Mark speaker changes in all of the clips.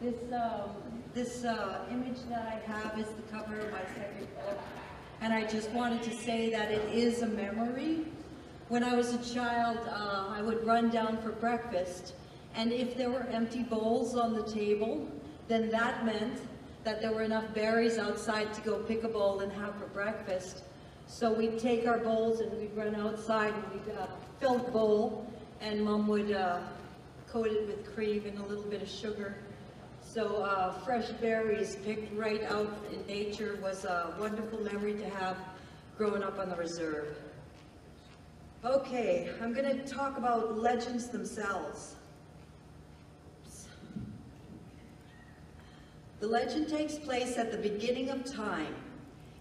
Speaker 1: This, um, this uh, image that I have is the cover of my second book. And I just wanted to say that it is a memory. When I was a child, uh, I would run down for breakfast, and if there were empty bowls on the table, then that meant that there were enough berries outside to go pick a bowl and have for breakfast. So we'd take our bowls and we'd run outside and we'd uh, fill the bowl, and Mom would uh, coat it with cream and a little bit of sugar. So uh, fresh berries picked right out in nature was a wonderful memory to have growing up on the reserve. Okay, I'm going to talk about legends themselves. The legend takes place at the beginning of time.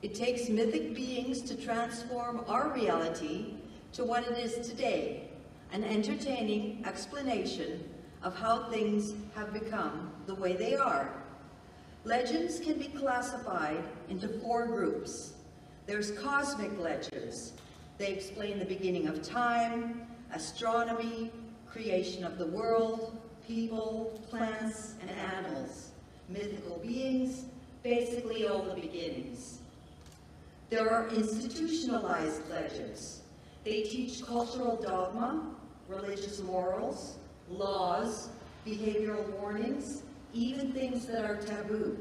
Speaker 1: It takes mythic beings to transform our reality to what it is today, an entertaining explanation of how things have become the way they are. Legends can be classified into four groups. There's cosmic legends. They explain the beginning of time, astronomy, creation of the world, people, plants, and animals, mythical beings, basically all the beginnings. There are institutionalized legends. They teach cultural dogma, religious morals, laws, behavioral warnings, even things that are taboo.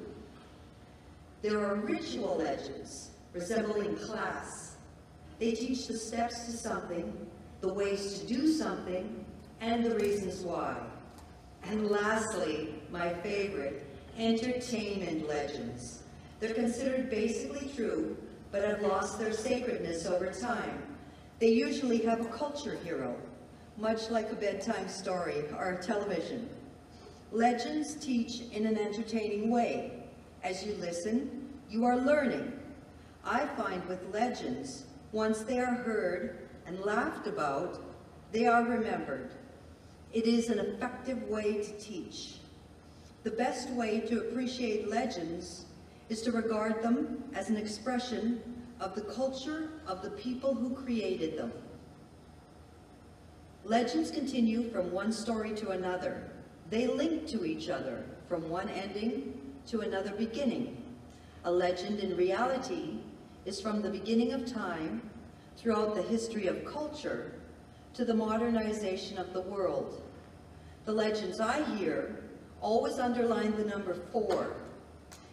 Speaker 1: There are ritual legends resembling class. They teach the steps to something, the ways to do something, and the reasons why. And lastly, my favorite, entertainment legends. They're considered basically true, but have lost their sacredness over time. They usually have a culture hero, much like a bedtime story or television. Legends teach in an entertaining way. As you listen, you are learning. I find with legends, once they are heard and laughed about, they are remembered. It is an effective way to teach. The best way to appreciate legends is to regard them as an expression of the culture of the people who created them. Legends continue from one story to another. They link to each other from one ending to another beginning. A legend in reality is from the beginning of time throughout the history of culture to the modernization of the world. The legends I hear always underline the number four.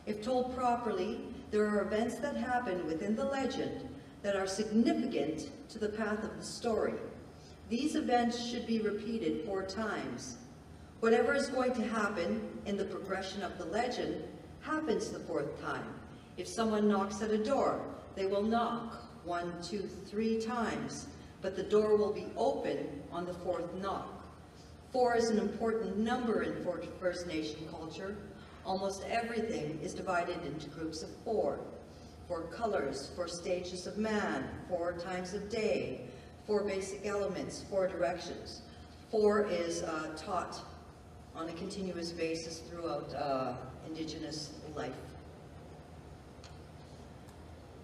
Speaker 1: If told properly, there are events that happen within the legend that are significant to the path of the story. These events should be repeated four times. Whatever is going to happen in the progression of the legend happens the fourth time. If someone knocks at a door, they will knock one, two, three times, but the door will be open on the fourth knock. Four is an important number in First Nation culture. Almost everything is divided into groups of four. Four colors, four stages of man, four times of day, four basic elements, four directions. Four is uh, taught on a continuous basis throughout uh, Indigenous life.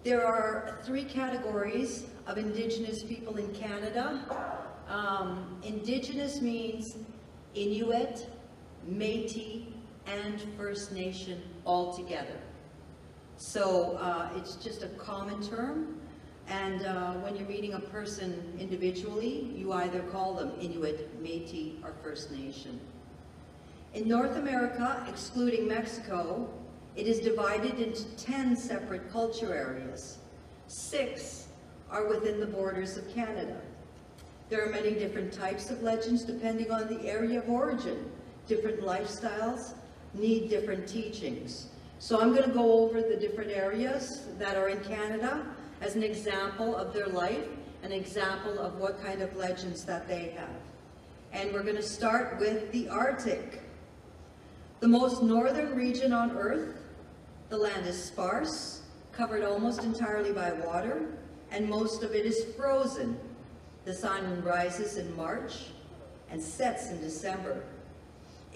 Speaker 1: There are three categories of Indigenous people in Canada. Um, indigenous means Inuit, Métis, and First Nation all together. So uh, it's just a common term, and uh, when you're meeting a person individually, you either call them Inuit, Métis, or First Nation. In North America, excluding Mexico, it is divided into 10 separate culture areas. Six are within the borders of Canada. There are many different types of legends depending on the area of origin. Different lifestyles need different teachings. So I'm going to go over the different areas that are in Canada as an example of their life, an example of what kind of legends that they have. And we're going to start with the Arctic. The most northern region on Earth, the land is sparse, covered almost entirely by water, and most of it is frozen. The sun rises in March and sets in December.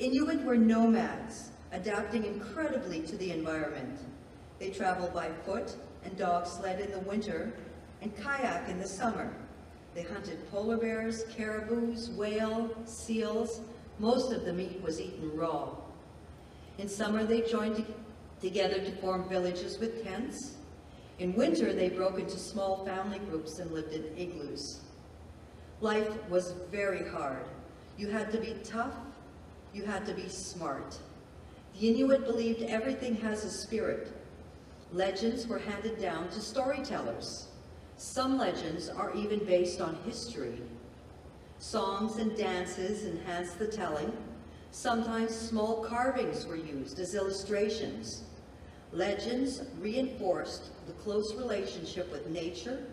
Speaker 1: Inuit were nomads, adapting incredibly to the environment. They travel by foot and dog sled in the winter and kayak in the summer. They hunted polar bears, caribous, whale, seals. Most of the meat was eaten raw. In summer, they joined together to form villages with tents. In winter, they broke into small family groups and lived in igloos. Life was very hard. You had to be tough, you had to be smart. The Inuit believed everything has a spirit. Legends were handed down to storytellers. Some legends are even based on history. Songs and dances enhance the telling. Sometimes small carvings were used as illustrations. Legends reinforced the close relationship with nature,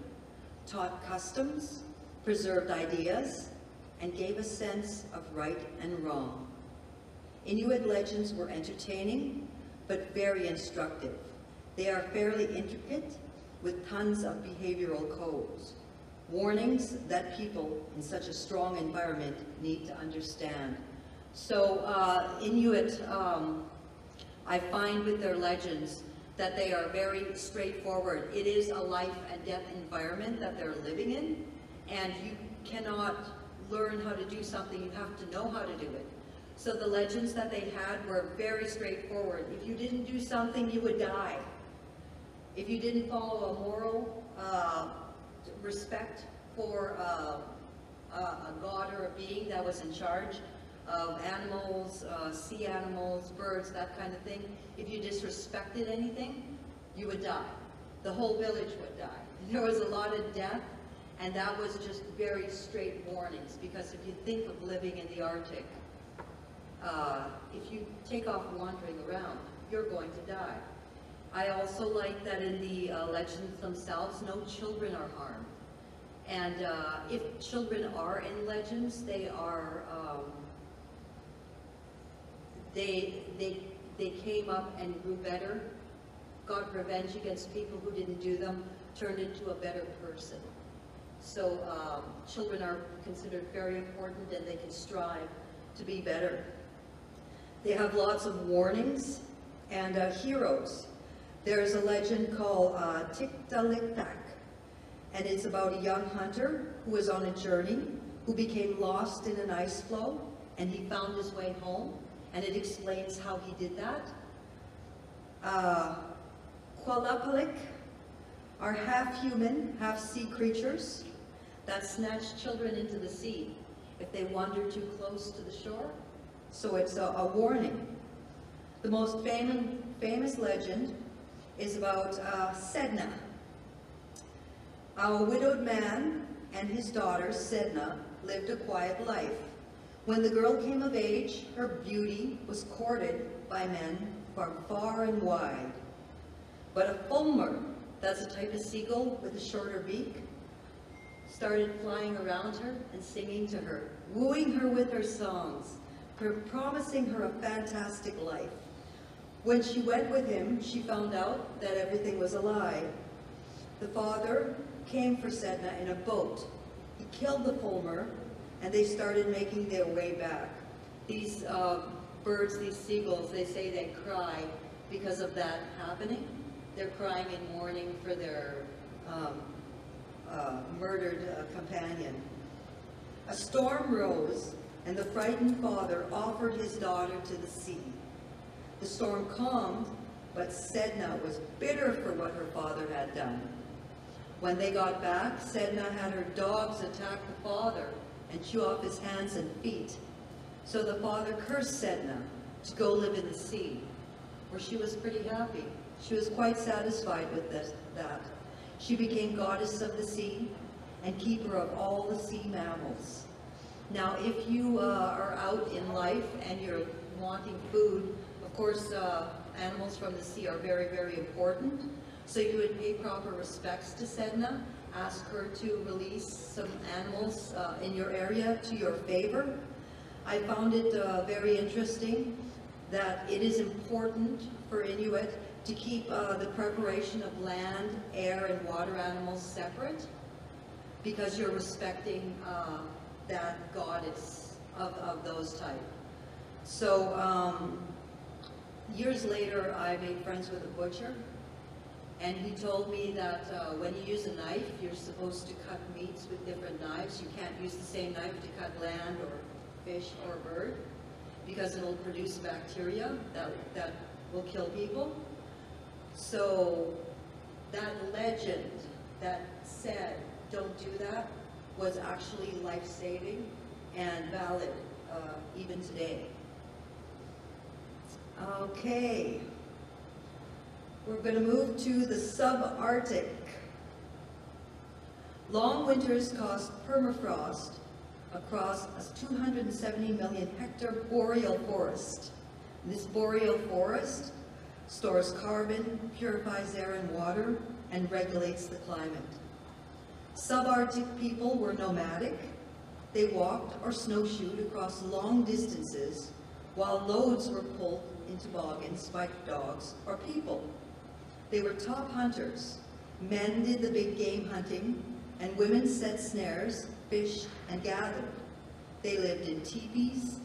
Speaker 1: taught customs, preserved ideas, and gave a sense of right and wrong. Inuit legends were entertaining, but very instructive. They are fairly intricate, with tons of behavioral codes, warnings that people in such a strong environment need to understand. So uh, Inuit, um, I find with their legends that they are very straightforward. It is a life and death environment that they're living in, and you cannot learn how to do something, you have to know how to do it. So the legends that they had were very straightforward. If you didn't do something, you would die. If you didn't follow a moral uh, respect for uh, a, a god or a being that was in charge of animals, uh, sea animals, birds, that kind of thing, if you disrespected anything, you would die. The whole village would die. There was a lot of death, and that was just very straight warnings, because if you think of living in the Arctic, uh, if you take off wandering around, you're going to die. I also like that in the uh, legends themselves, no children are harmed. And uh, if children are in legends, they are, um, they, they, they came up and grew better, got revenge against people who didn't do them, turned into a better person. So um, children are considered very important and they can strive to be better. They have lots of warnings and uh, heroes. There's a legend called uh, Tiktaliktak, and it's about a young hunter who was on a journey, who became lost in an ice floe, and he found his way home, and it explains how he did that. Uh, are half human, half sea creatures that snatch children into the sea if they wander too close to the shore. So it's a, a warning. The most famous, famous legend is about uh, Sedna. A widowed man and his daughter, Sedna, lived a quiet life. When the girl came of age, her beauty was courted by men from far and wide. But a fulmar, that's a type of seagull with a shorter beak, started flying around her and singing to her, wooing her with her songs, promising her a fantastic life. When she went with him, she found out that everything was a lie. The father came for Sedna in a boat. He killed the fulmar, and they started making their way back. These uh, birds, these seagulls, they say they cry because of that happening. They're crying in mourning for their um, uh, murdered uh, companion. A storm rose, and the frightened father offered his daughter to the sea. The storm calmed, but Sedna was bitter for what her father had done. When they got back, Sedna had her dogs attack the father and chew off his hands and feet. So the father cursed Sedna to go live in the sea, where she was pretty happy. She was quite satisfied with this, that. She became goddess of the sea and keeper of all the sea mammals. Now, if you uh, are out in life and you're wanting food, of course, uh, animals from the sea are very, very important. So you would pay proper respects to Sedna, ask her to release some animals uh, in your area to your favor. I found it uh, very interesting that it is important for Inuit to keep uh, the preparation of land, air, and water animals separate because you're respecting uh, that goddess of, of those type. So um, years later, I made friends with a butcher, and he told me that uh, when you use a knife, you're supposed to cut meats with different knives. You can't use the same knife to cut land or fish or bird. because it'll produce bacteria that, that will kill people. So that legend that said, don't do that, was actually life-saving and valid uh, even today. Okay. We're going to move to the subarctic. Long winters cause permafrost across a 270 million hectare boreal forest. This boreal forest stores carbon, purifies air and water, and regulates the climate. Subarctic people were nomadic. They walked or snowshoed across long distances while loads were pulled in toboggans by dogs or people. They were top hunters. Men did the big game hunting, and women set snares, fished, and gathered. They lived in teepees,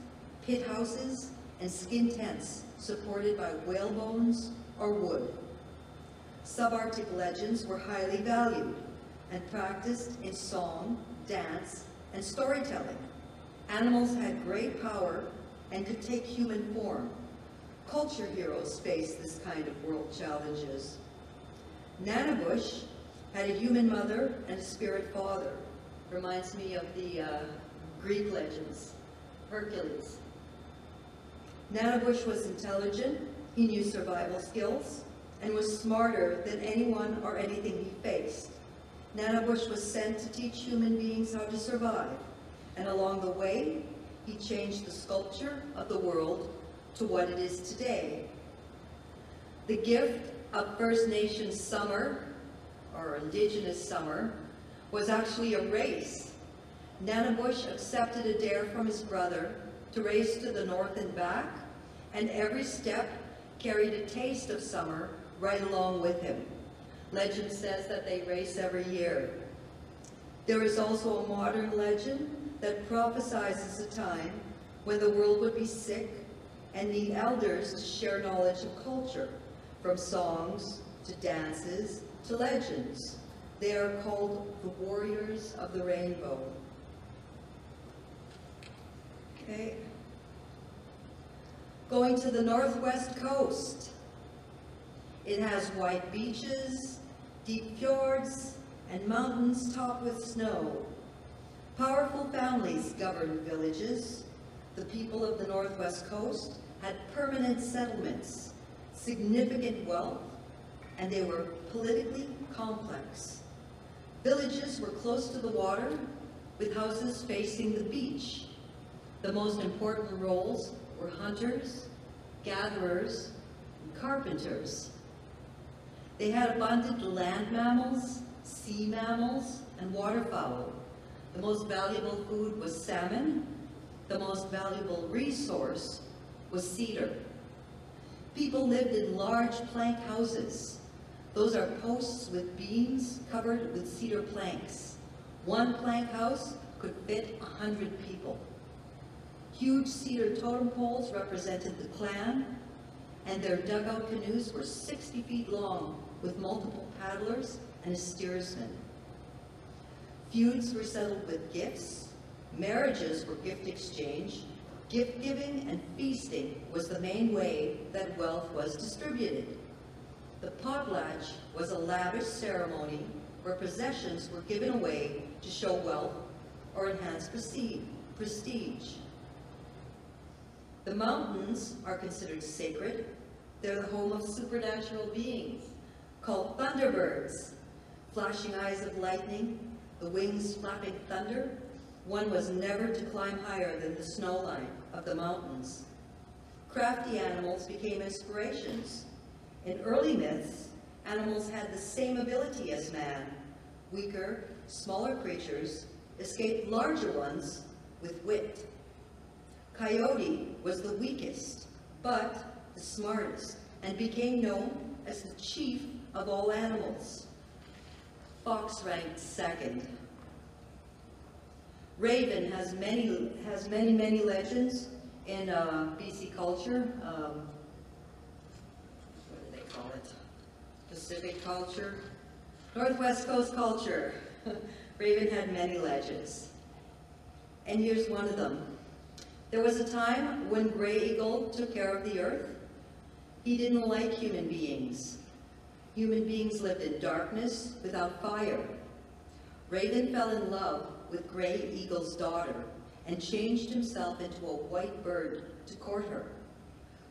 Speaker 1: pit houses, and skin tents supported by whale bones or wood. Subarctic legends were highly valued and practiced in song, dance, and storytelling. Animals had great power and could take human form. Culture heroes face this kind of world challenges. Nanabush had a human mother and a spirit father. Reminds me of the uh, Greek legends, Hercules. Nanabush was intelligent, he knew survival skills, and was smarter than anyone or anything he faced. Nanabush was sent to teach human beings how to survive, and along the way, he changed the sculpture of the world to what it is today. The gift of First Nations summer, or Indigenous summer, was actually a race. Nanabush accepted a dare from his brother to race to the north and back, and every step carried a taste of summer right along with him. Legend says that they race every year. There is also a modern legend that prophesizes a time when the world would be sick and need elders to share knowledge of culture, from songs to dances to legends. They are called the Warriors of the Rainbow. Okay. Going to the northwest coast. It has white beaches, deep fjords, and mountains topped with snow. Powerful families govern villages, the people of the Northwest Coast had permanent settlements, significant wealth, and they were politically complex. Villages were close to the water, with houses facing the beach. The most important roles were hunters, gatherers, and carpenters. They had abundant land mammals, sea mammals, and waterfowl. The most valuable food was salmon, the most valuable resource was cedar. People lived in large plank houses. Those are posts with beams covered with cedar planks. One plank house could fit a hundred people. Huge cedar totem poles represented the clan, and their dugout canoes were 60 feet long with multiple paddlers and a steersman. Feuds were settled with gifts, Marriages were gift exchange. Gift giving and feasting was the main way that wealth was distributed. The potlatch was a lavish ceremony where possessions were given away to show wealth or enhance prestige. The mountains are considered sacred. They're the home of supernatural beings called thunderbirds, flashing eyes of lightning, the wings flapping thunder, one was never to climb higher than the snow line of the mountains. Crafty animals became inspirations. In early myths, animals had the same ability as man. Weaker, smaller creatures escaped larger ones with wit. Coyote was the weakest, but the smartest, and became known as the chief of all animals. Fox ranked second. Raven has many, has many, many legends in uh, BC culture. Um, what do they call it? Pacific culture. Northwest Coast culture. Raven had many legends. And here's one of them. There was a time when Gray Eagle took care of the earth. He didn't like human beings. Human beings lived in darkness without fire. Raven fell in love with Gray Eagle's daughter and changed himself into a white bird to court her.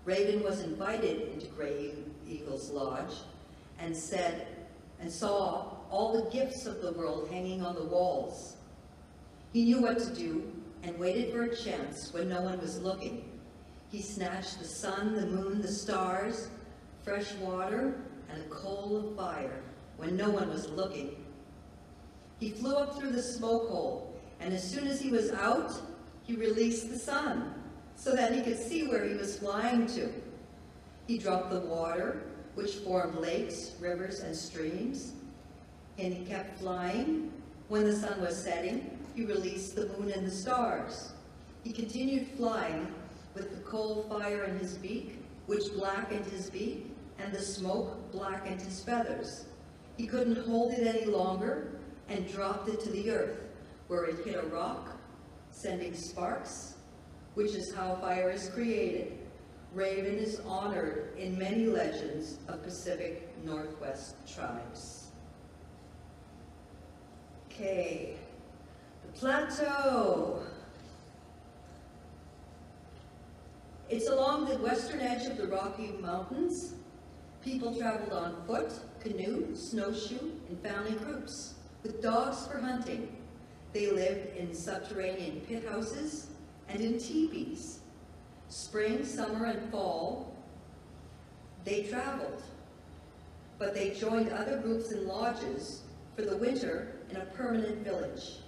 Speaker 1: Raven was invited into Gray Eagle's lodge and said, and saw all the gifts of the world hanging on the walls. He knew what to do and waited for a chance when no one was looking. He snatched the sun, the moon, the stars, fresh water, and a coal of fire when no one was looking. He flew up through the smoke hole, and as soon as he was out, he released the sun so that he could see where he was flying to. He dropped the water, which formed lakes, rivers, and streams, and he kept flying. When the sun was setting, he released the moon and the stars. He continued flying with the coal fire in his beak, which blackened his beak, and the smoke blackened his feathers. He couldn't hold it any longer and dropped it to the earth, where it hit a rock, sending sparks, which is how fire is created. Raven is honored in many legends of Pacific Northwest tribes. Okay, the plateau. It's along the western edge of the Rocky Mountains. People traveled on foot, canoe, snowshoe, in family groups, with dogs for hunting. They lived in subterranean pit houses and in teepees. Spring, summer, and fall, they traveled, but they joined other groups in lodges for the winter in a permanent village.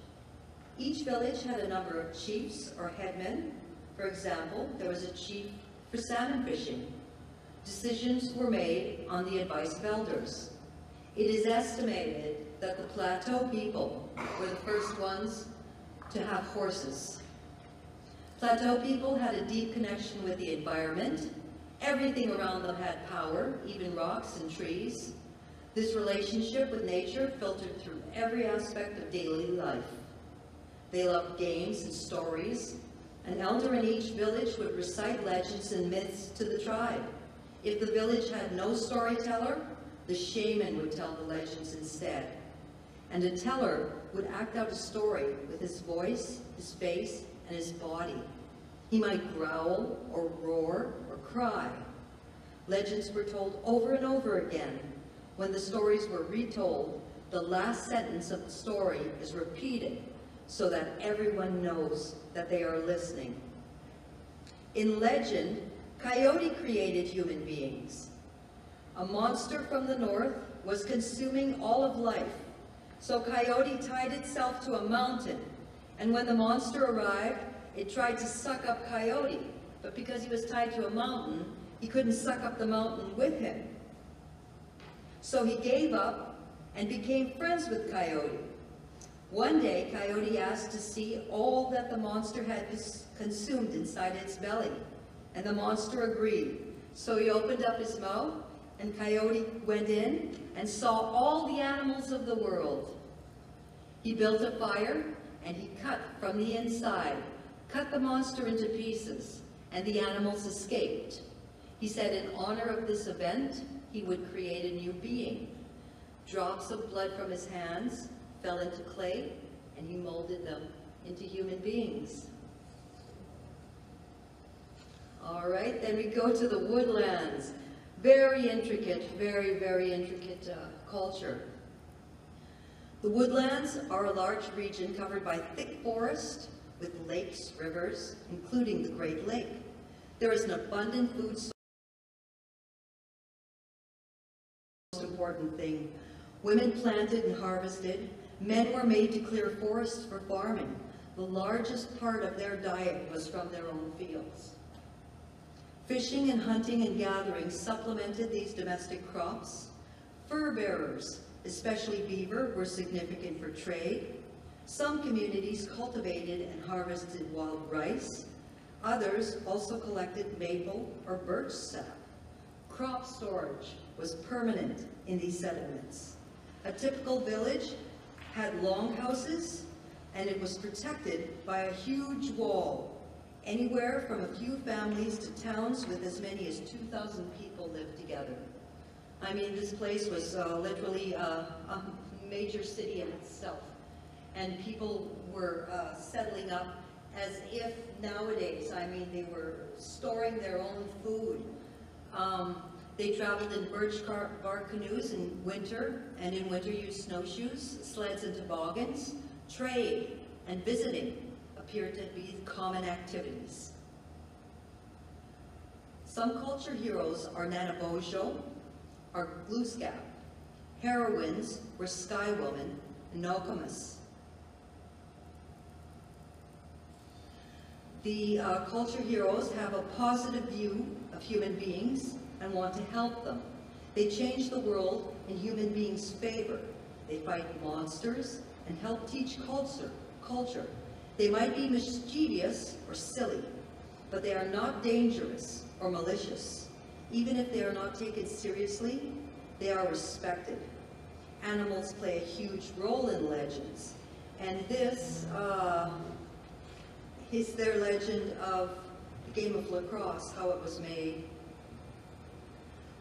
Speaker 1: Each village had a number of chiefs or headmen. For example, there was a chief for salmon fishing. Decisions were made on the advice of elders. It is estimated that the plateau people were the first ones to have horses. Plateau people had a deep connection with the environment. Everything around them had power, even rocks and trees. This relationship with nature filtered through every aspect of daily life. They loved games and stories. An elder in each village would recite legends and myths to the tribe. If the village had no storyteller, the shaman would tell the legends instead. And a teller would act out a story with his voice, his face, and his body. He might growl or roar or cry. Legends were told over and over again. When the stories were retold, the last sentence of the story is repeated so that everyone knows that they are listening. In legend, Coyote created human beings. A monster from the north was consuming all of life, so Coyote tied itself to a mountain, and when the monster arrived, it tried to suck up Coyote, but because he was tied to a mountain, he couldn't suck up the mountain with him. So he gave up and became friends with Coyote. One day, Coyote asked to see all that the monster had consumed inside its belly, and the monster agreed. So he opened up his mouth, and Coyote went in and saw all the animals of the world. He built a fire, and he cut from the inside cut the monster into pieces, and the animals escaped. He said in honor of this event, he would create a new being. Drops of blood from his hands fell into clay, and he molded them into human beings. All right, then we go to the woodlands. Very intricate, very, very intricate uh, culture. The woodlands are a large region covered by thick forest, with lakes, rivers, including the Great Lake. There is an abundant food source. Most important thing, women planted and harvested, men were made to clear forests for farming. The largest part of their diet was from their own fields. Fishing and hunting and gathering supplemented these domestic crops. Fur bearers, especially beaver, were significant for trade. Some communities cultivated and harvested wild rice. Others also collected maple or birch sap. Crop storage was permanent in these settlements. A typical village had longhouses and it was protected by a huge wall. Anywhere from a few families to towns with as many as 2,000 people lived together. I mean, this place was uh, literally uh, a major city in itself. And people were uh, settling up as if nowadays, I mean, they were storing their own food. Um, they traveled in birch bark canoes in winter, and in winter used snowshoes, sleds and toboggans. Trade and visiting appear to be common activities. Some culture heroes are Nanabojo, or Glooskap. Heroines were Skywoman and Nokomis. The uh, culture heroes have a positive view of human beings and want to help them. They change the world in human beings' favor. They fight monsters and help teach culture. culture. They might be mischievous or silly, but they are not dangerous or malicious. Even if they are not taken seriously, they are respected. Animals play a huge role in legends, and this uh, is their legend of the game of lacrosse, how it was made.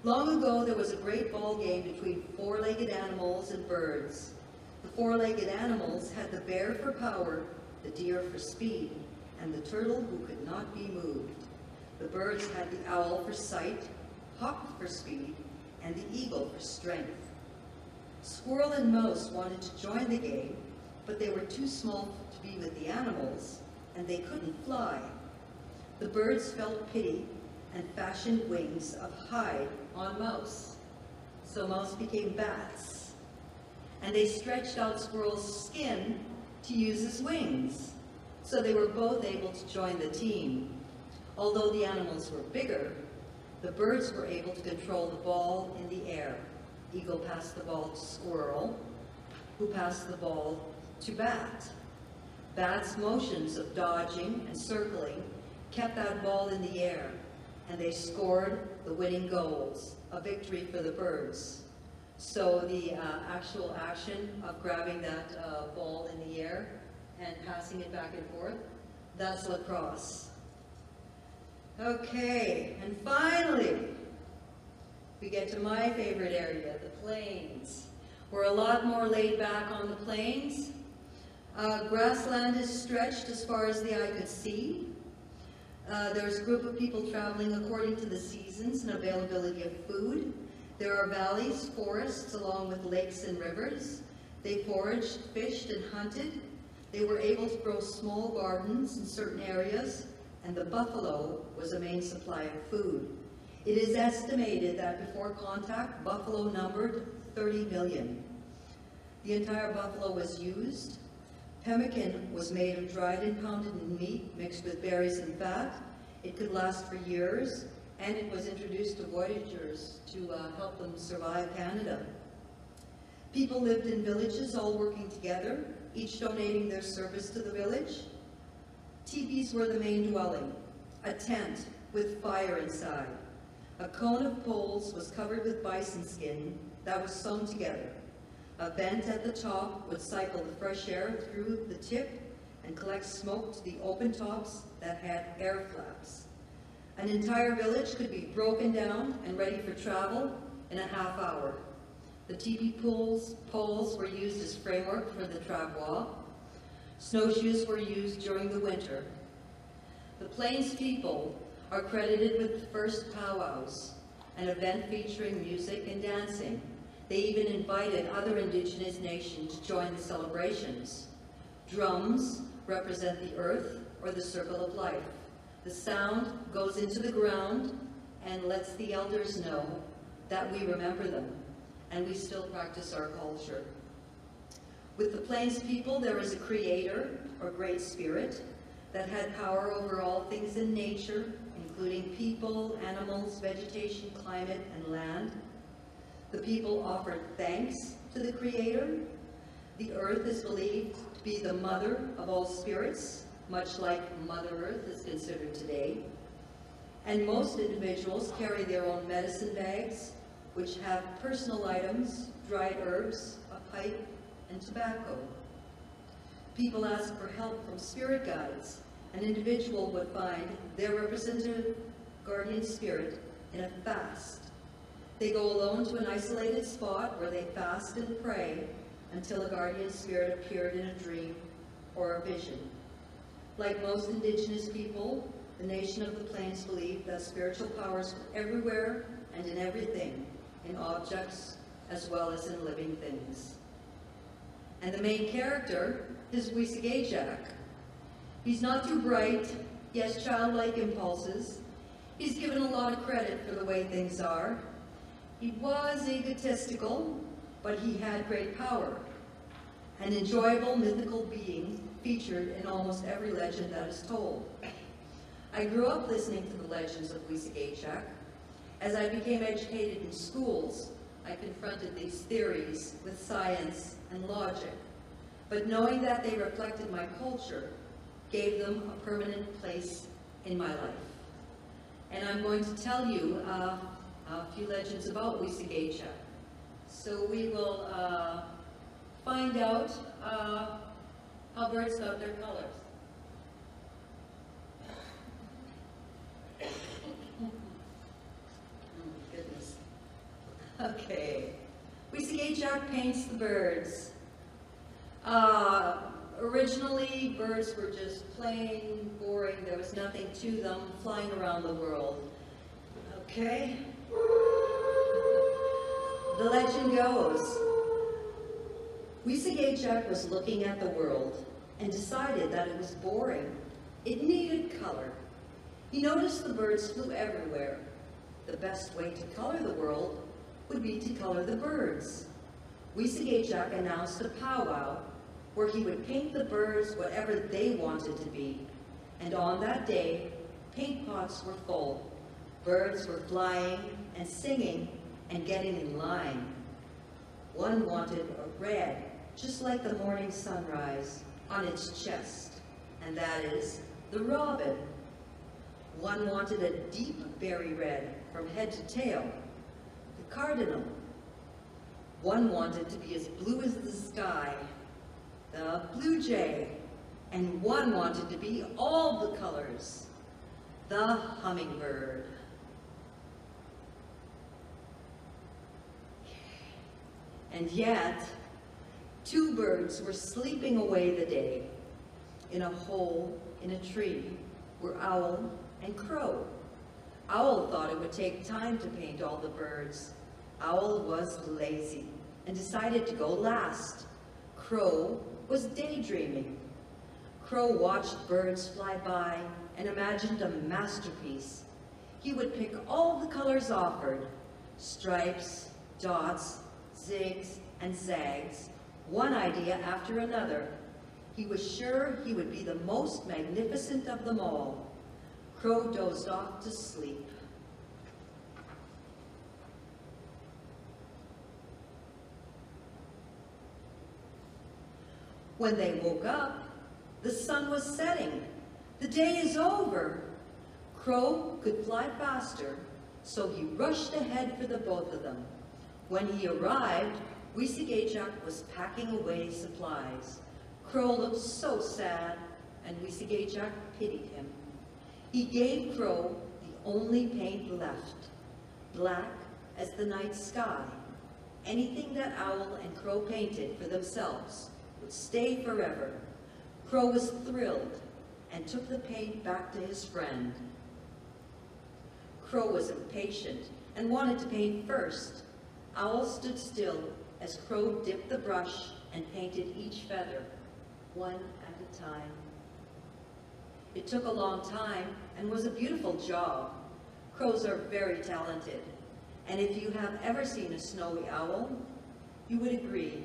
Speaker 1: Long ago, there was a great ball game between four-legged animals and birds. The four-legged animals had the bear for power, the deer for speed, and the turtle who could not be moved. The birds had the owl for sight, hawk for speed, and the eagle for strength. Squirrel and mouse wanted to join the game, but they were too small to be with the animals, and they couldn't fly. The birds felt pity and fashioned wings of hide on Mouse. So Mouse became bats. And they stretched out Squirrel's skin to use his wings. So they were both able to join the team. Although the animals were bigger, the birds were able to control the ball in the air. Eagle passed the ball to Squirrel, who passed the ball to Bat. Bat's motions of dodging and circling kept that ball in the air, and they scored the winning goals, a victory for the birds. So the uh, actual action of grabbing that uh, ball in the air and passing it back and forth, that's lacrosse. Okay, and finally, we get to my favorite area, the plains. We're a lot more laid back on the plains. Uh, grassland is stretched as far as the eye could see. Uh, there's a group of people traveling according to the seasons and availability of food. There are valleys, forests, along with lakes and rivers. They foraged, fished, and hunted. They were able to grow small gardens in certain areas, and the buffalo was a main supply of food. It is estimated that before contact, buffalo numbered 30 million. The entire buffalo was used, Pemmican was made of dried and pounded meat mixed with berries and fat. It could last for years, and it was introduced to voyagers to uh, help them survive Canada. People lived in villages all working together, each donating their service to the village. Teepees were the main dwelling, a tent with fire inside. A cone of poles was covered with bison skin that was sewn together. A vent at the top would cycle the fresh air through the tip and collect smoke to the open tops that had air flaps. An entire village could be broken down and ready for travel in a half hour. The teepee poles, poles were used as framework for the travois. Snowshoes were used during the winter. The Plains people are credited with the first powwows, an event featuring music and dancing they even invited other indigenous nations to join the celebrations. Drums represent the earth or the circle of life. The sound goes into the ground and lets the elders know that we remember them and we still practice our culture. With the Plains people, there is a creator or great spirit that had power over all things in nature, including people, animals, vegetation, climate, and land. The people offered thanks to the Creator. The earth is believed to be the mother of all spirits, much like Mother Earth is considered today. And most individuals carry their own medicine bags, which have personal items, dried herbs, a pipe, and tobacco. People ask for help from spirit guides an individual would find their representative guardian spirit in a fast. They go alone to an isolated spot where they fast and pray until a guardian spirit appeared in a dream or a vision. Like most indigenous people, the nation of the plains believed that spiritual powers were everywhere and in everything, in objects as well as in living things. And the main character is Wisagajak. He's not too bright, he has childlike impulses. He's given a lot of credit for the way things are. He was egotistical, but he had great power. An enjoyable mythical being featured in almost every legend that is told. I grew up listening to the legends of Wisagajak. As I became educated in schools, I confronted these theories with science and logic, but knowing that they reflected my culture gave them a permanent place in my life. And I'm going to tell you uh, a few legends about Wisagajak. So we will uh, find out uh, how birds got their colors. Oh, goodness. Okay. Wisagajak paints the birds. Uh, originally, birds were just plain, boring, there was nothing to them, flying around the world. Okay? The legend goes, Wisagajak was looking at the world and decided that it was boring. It needed color. He noticed the birds flew everywhere. The best way to color the world would be to color the birds. Wisagajak announced a powwow where he would paint the birds whatever they wanted to be. And on that day, paint pots were full. Birds were flying and singing and getting in line. One wanted a red, just like the morning sunrise, on its chest, and that is the robin. One wanted a deep berry red from head to tail, the cardinal. One wanted to be as blue as the sky, the blue jay, and one wanted to be all the colors, the hummingbird. And yet, two birds were sleeping away the day in a hole in a tree were Owl and Crow. Owl thought it would take time to paint all the birds. Owl was lazy and decided to go last. Crow was daydreaming. Crow watched birds fly by and imagined a masterpiece. He would pick all the colors offered, stripes, dots, zigs, and zags, one idea after another. He was sure he would be the most magnificent of them all. Crow dozed off to sleep. When they woke up, the sun was setting. The day is over. Crow could fly faster, so he rushed ahead for the both of them. When he arrived, Wisagajak was packing away supplies. Crow looked so sad, and Wisagajak pitied him. He gave Crow the only paint left, black as the night sky. Anything that Owl and Crow painted for themselves would stay forever. Crow was thrilled and took the paint back to his friend. Crow was impatient and wanted to paint first. Owl stood still as Crow dipped the brush and painted each feather, one at a time. It took a long time and was a beautiful job. Crows are very talented, and if you have ever seen a snowy owl, you would agree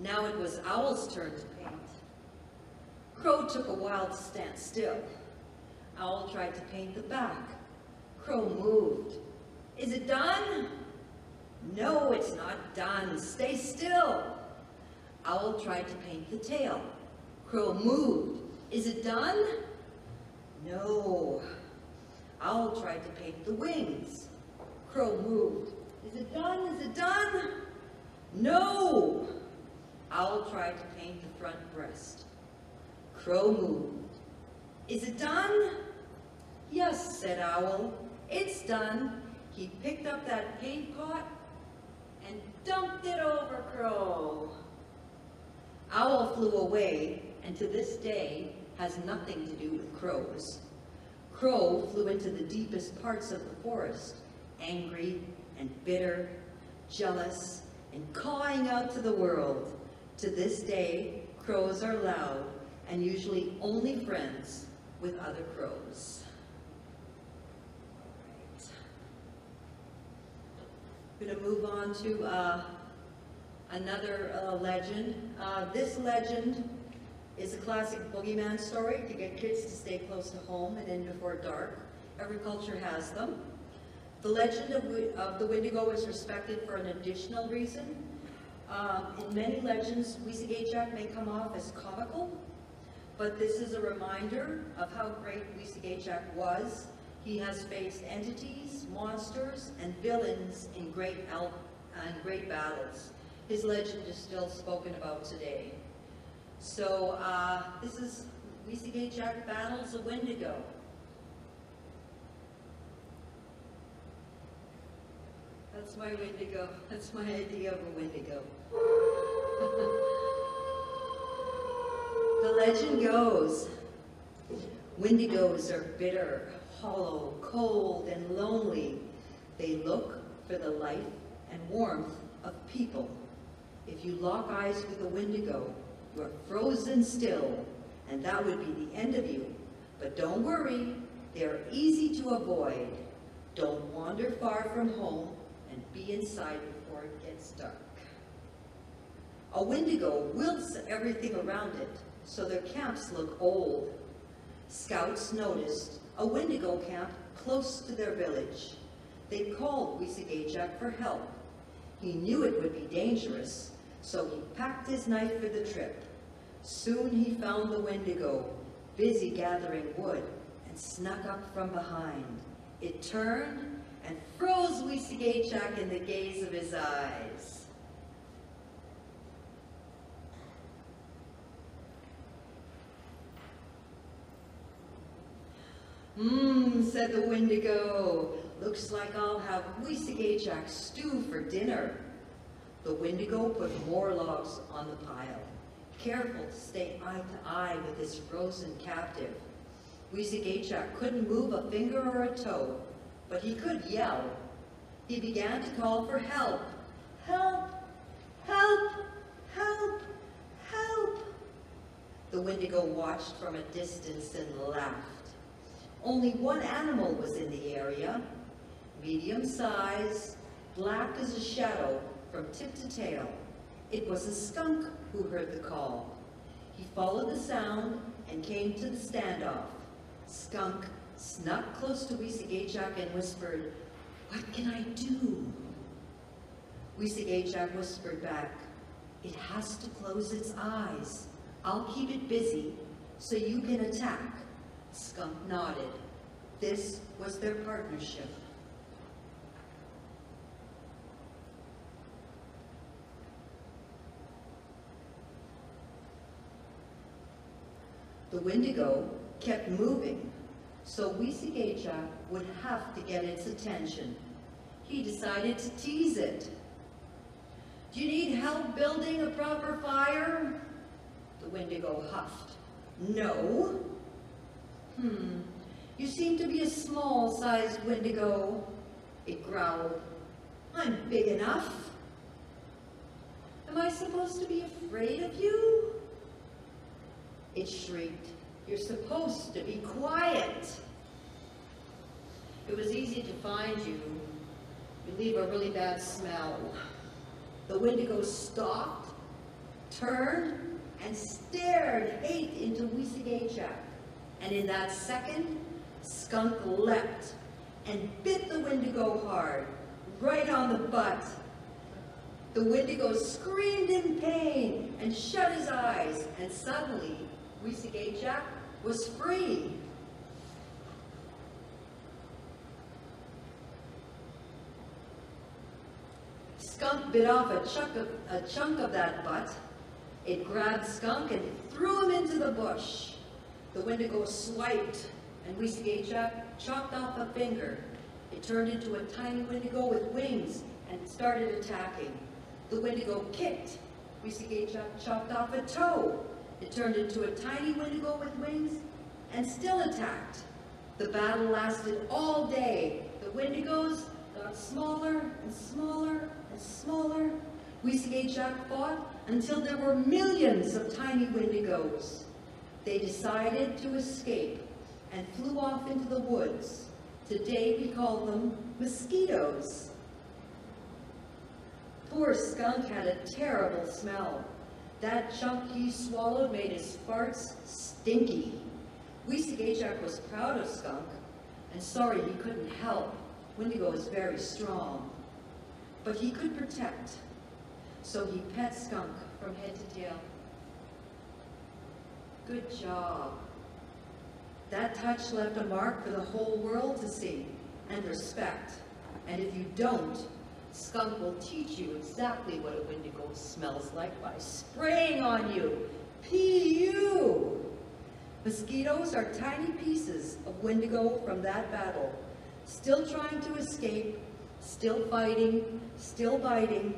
Speaker 1: Now it was Owl's turn to paint. Crow took a while to stand still. Owl tried to paint the back. Crow moved. Is it done? No, it's not done. Stay still. Owl tried to paint the tail. Crow moved. Is it done? No. Owl tried to paint the wings. Crow moved. Is it done? Is it done? No! Owl tried to paint the front breast. Crow moved. Is it done? Yes, said Owl. It's done. He picked up that paint pot and dumped it over Crow. Owl flew away, and to this day has nothing to do with crows. Crow flew into the deepest parts of the forest, angry and bitter, jealous, and cawing out to the world. To this day, crows are loud and usually only friends with other crows. I'm going to move on to uh, another uh, legend. Uh, this legend is a classic boogeyman story to get kids to stay close to home and in before dark. Every culture has them. The legend of, of the Wendigo is respected for an additional reason. Um, in many legends, Weesigachak may come off as comical, but this is a reminder of how great Weesigachak was he has faced entities, monsters, and villains in great, uh, in great battles. His legend is still spoken about today. So uh, this is Weesigachak Battles of Wendigo. That's my Wendigo. That's my idea of a Wendigo. the legend goes, Wendigos are bitter, hollow, cold, and lonely. They look for the life and warmth of people. If you lock eyes with a Wendigo, you are frozen still, and that would be the end of you. But don't worry, they are easy to avoid. Don't wander far from home and be inside before it gets dark. A Wendigo wilts everything around it, so their camps look old. Scouts noticed a Wendigo camp close to their village. They called Weesigachak for help. He knew it would be dangerous, so he packed his knife for the trip. Soon he found the Wendigo, busy gathering wood, and snuck up from behind. It turned and froze Weesigachak in the gaze of his eyes. Mmm, said the Wendigo. Looks like I'll have Weesigachak stew for dinner. The Wendigo put more logs on the pile, careful to stay eye to eye with his frozen captive. Weesigachak couldn't move a finger or a toe, but he could yell. He began to call for help. Help! Help! Help! Help! The Wendigo watched from a distance and laughed. Only one animal was in the area, medium size, black as a shadow from tip to tail. It was a skunk who heard the call. He followed the sound and came to the standoff. Skunk snuck close to Weesigachak and whispered, What can I do? Weesigachak whispered back, It has to close its eyes. I'll keep it busy so you can attack. Skunk nodded. This was their partnership. The Wendigo kept moving, so Weesigachak would have to get its attention. He decided to tease it. Do you need help building a proper fire? The Wendigo huffed. No. Hmm, you seem to be a small-sized Wendigo, it growled. I'm big enough. Am I supposed to be afraid of you? It shrieked. You're supposed to be quiet. It was easy to find you. You leave a really bad smell. The Wendigo stopped, turned, and stared hate into Weesigachak. And in that second, Skunk leapt and bit the Wendigo hard, right on the butt. The Wendigo screamed in pain and shut his eyes, and suddenly, Weesigachak was free. Skunk bit off a chunk of, a chunk of that butt. It grabbed Skunk and threw him into the bush. The Wendigo swiped, and Weesie Jack chopped off a finger. It turned into a tiny Wendigo with wings and started attacking. The Wendigo kicked. Weesie Jack chopped off a toe. It turned into a tiny Wendigo with wings and still attacked. The battle lasted all day. The Wendigos got smaller and smaller and smaller. Weesie Jack fought until there were millions of tiny Wendigos. They decided to escape and flew off into the woods. Today we call them mosquitoes. Poor skunk had a terrible smell. That chunk he swallowed made his farts stinky. Weesigachak was proud of Skunk and sorry he couldn't help. Wendigo is very strong. But he could protect, so he pet Skunk from head to tail. Good job. That touch left a mark for the whole world to see and respect. And if you don't, Skunk will teach you exactly what a Wendigo smells like by spraying on you. P.U. Mosquitoes are tiny pieces of Wendigo from that battle, still trying to escape, still fighting, still biting,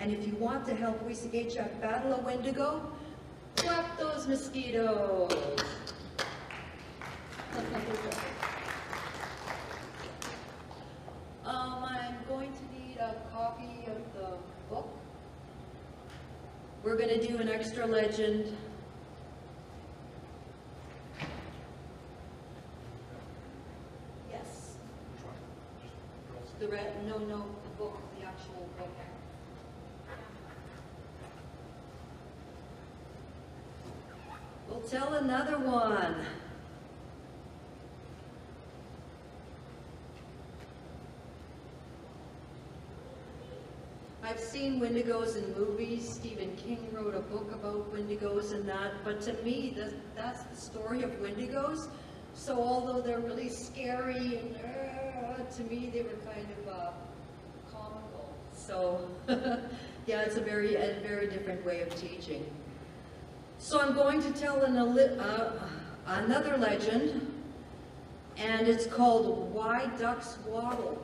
Speaker 1: and if you want to help Weesigachak battle a Wendigo, clap those mosquitoes. um, I'm going to need a copy of the book. We're going to do an extra legend The red, no, no, the book, the actual book. We'll tell another one. I've seen Wendigos in movies. Stephen King wrote a book about Wendigos and that, but to me, that, that's the story of Wendigos. So although they're really scary and uh, to me they were kind of uh, comical. So yeah, it's a very, a very different way of teaching. So I'm going to tell an, uh, another legend, and it's called Why Ducks Waddle.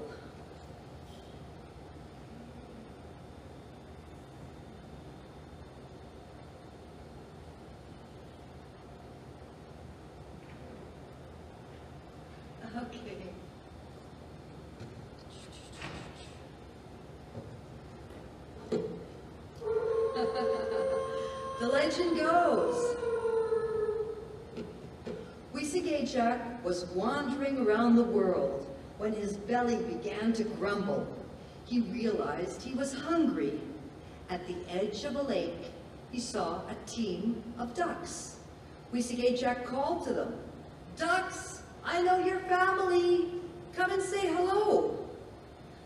Speaker 1: legend goes, Weesigay was wandering around the world when his belly began to grumble. He realized he was hungry. At the edge of a lake, he saw a team of ducks. Weesigay called to them, Ducks, I know your family. Come and say hello.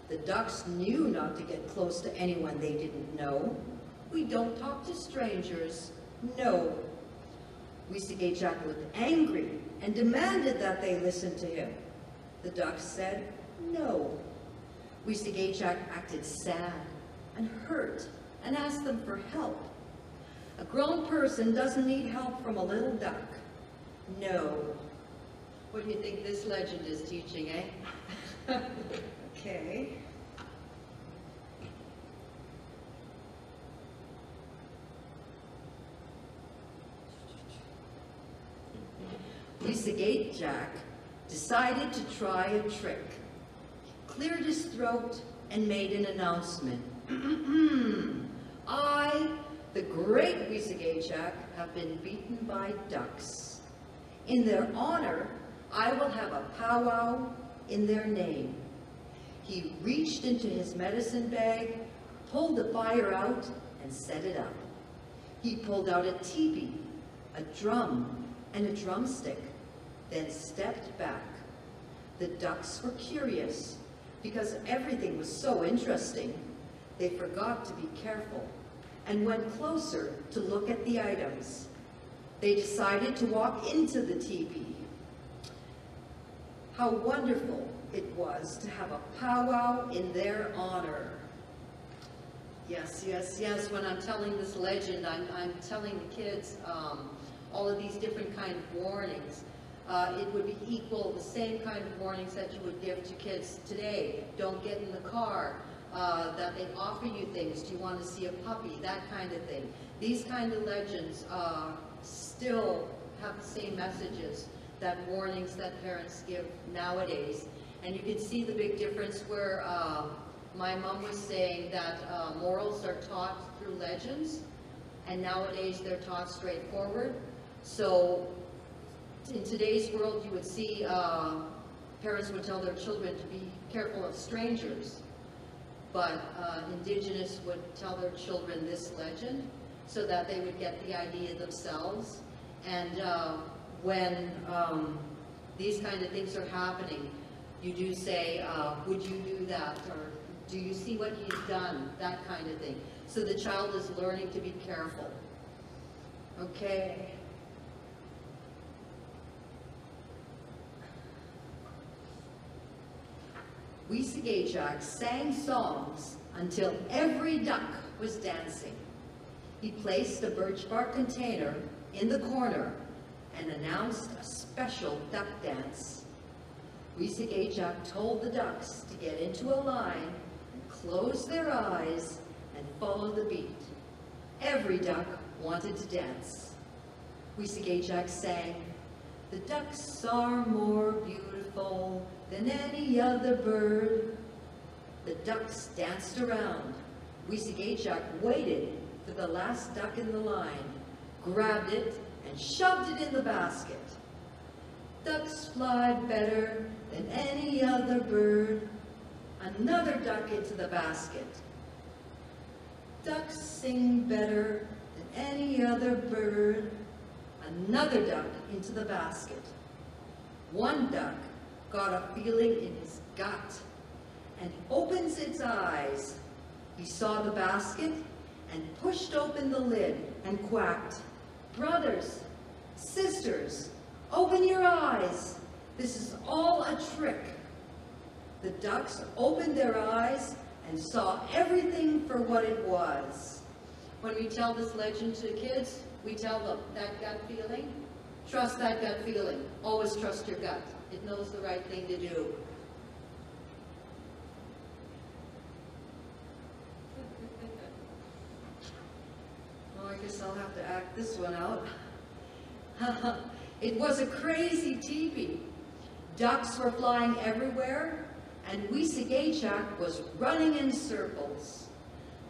Speaker 1: The ducks knew not to get close to anyone they didn't know. We don't talk to strangers. No. Weesigachak looked angry and demanded that they listen to him. The ducks said no. Weesigachak acted sad and hurt and asked them for help. A grown person doesn't need help from a little duck. No. What do you think this legend is teaching, eh? okay. Weesigachak decided to try a trick, He cleared his throat, and made an announcement. I, the great Weesigachak, have been beaten by ducks. In their honor, I will have a powwow in their name. He reached into his medicine bag, pulled the fire out, and set it up. He pulled out a teepee, a drum, and a drumstick then stepped back. The ducks were curious because everything was so interesting. They forgot to be careful and went closer to look at the items. They decided to walk into the teepee. How wonderful it was to have a powwow in their honor. Yes, yes, yes. When I'm telling this legend, I'm, I'm telling the kids um, all of these different kind of warnings. Uh, it would be equal, the same kind of warnings that you would give to kids today. Don't get in the car. Uh, that they offer you things. Do you want to see a puppy? That kind of thing. These kind of legends uh, still have the same messages that warnings that parents give nowadays. And you can see the big difference where uh, my mom was saying that uh, morals are taught through legends, and nowadays they're taught straightforward. So in today's world, you would see uh, parents would tell their children to be careful of strangers, but uh, indigenous would tell their children this legend so that they would get the idea themselves. And uh, when um, these kind of things are happening, you do say, uh, would you do that? Or do you see what he's done? That kind of thing. So the child is learning to be careful. Okay. Weesigachak sang songs until every duck was dancing. He placed a birch bark container in the corner and announced a special duck dance. Weesigachak told the ducks to get into a line and close their eyes and follow the beat. Every duck wanted to dance. Weesigachak sang, The ducks are more beautiful than any other bird. The ducks danced around. Weesigachak waited for the last duck in the line, grabbed it, and shoved it in the basket. Ducks fly better than any other bird. Another duck into the basket. Ducks sing better than any other bird. Another duck into the basket. One duck got a feeling in his gut and opens its eyes. He saw the basket and pushed open the lid and quacked, Brothers, sisters, open your eyes. This is all a trick. The ducks opened their eyes and saw everything for what it was. When we tell this legend to kids, we tell them that gut feeling, trust that gut feeling. Always trust your gut. It knows the right thing to do. well, I guess I'll have to act this one out. it was a crazy teepee. Ducks were flying everywhere, and Weesigachak was running in circles.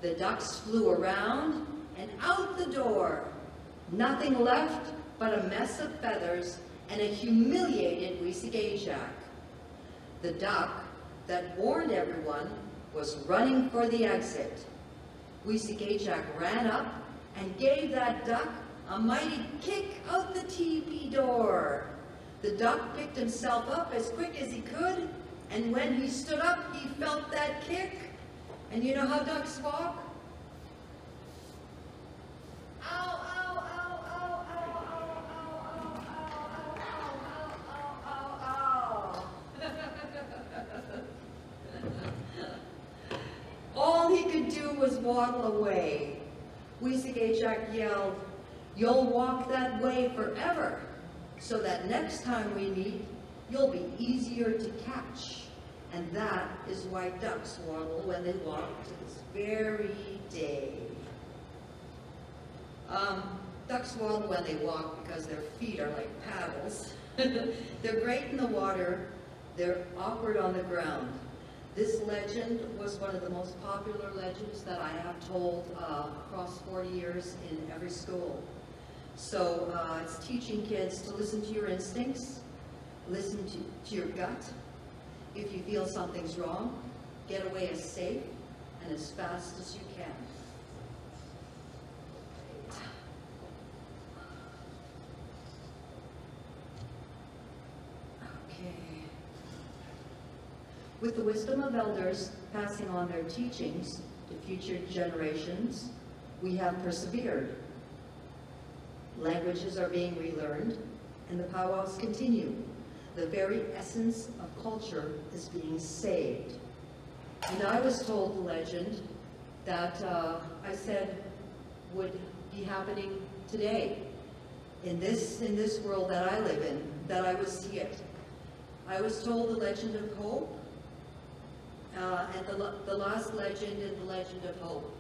Speaker 1: The ducks flew around and out the door. Nothing left but a mess of feathers and a humiliated Weesigachak. The duck that warned everyone was running for the exit. Weesigachak ran up and gave that duck a mighty kick out the teepee door. The duck picked himself up as quick as he could, and when he stood up, he felt that kick. And you know how ducks walk? All waddle away. Weesigachak yelled, You'll walk that way forever, so that next time we meet, you'll be easier to catch. And that is why ducks waddle when they walk to this very day. Um, ducks waddle when they walk because their feet are like paddles. they're great in the water, they're awkward on the ground. This legend was one of the most popular legends that I have told uh, across 40 years in every school. So uh, it's teaching kids to listen to your instincts, listen to, to your gut. If you feel something's wrong, get away as safe and as fast as you can. Okay. With the wisdom of elders passing on their teachings to future generations, we have persevered Languages are being relearned, and the powwows continue. The very essence of culture is being saved. And I was told the legend, that uh, I said would be happening today in this, in this world that I live in, that I would see it. I was told the legend of hope, uh, and the, the last legend and the legend of hope.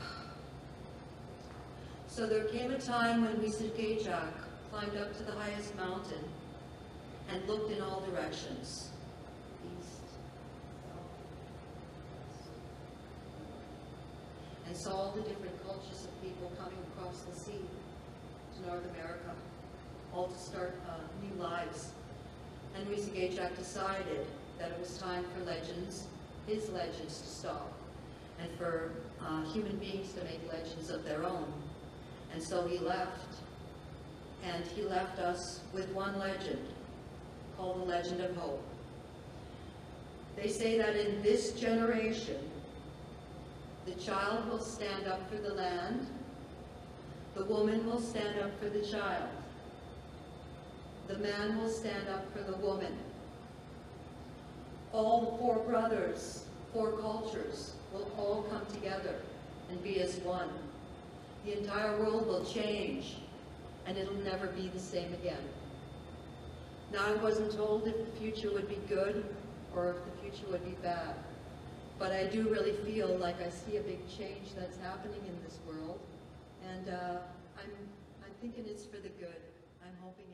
Speaker 1: So there came a time when Weesigachak climbed up to the highest mountain and looked in all directions. East, and saw all the different cultures of people coming across the sea to North America, all to start uh, new lives. And Weesigachak decided that it was time for legends, his legends to stop, and for uh, human beings to make legends of their own. And so he left, and he left us with one legend called the Legend of Hope. They say that in this generation, the child will stand up for the land, the woman will stand up for the child, the man will stand up for the woman. All the four brothers, four cultures will all come together and be as one. The entire world will change and it'll never be the same again. Now, I wasn't told if the future would be good or if the future would be bad. But I do really feel like I see a big change that's happening in this world. And uh, I'm, I'm thinking it's for the good. I'm hoping